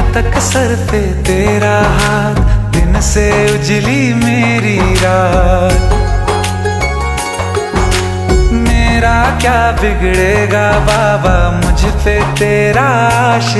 तक सर पे तेरा हाथ, दिन से उजली मेरी रात। मेरा क्या बिगड़ेगा बाबा, मुझ पे तेरा आशीर्वाद